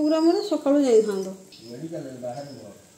ପ୍ରୋଗ୍ରାମରେ ସକାଳୁ ଯାଇଥାନ୍ତୁ ମେଡ଼ିକାଲ ବାହାରେ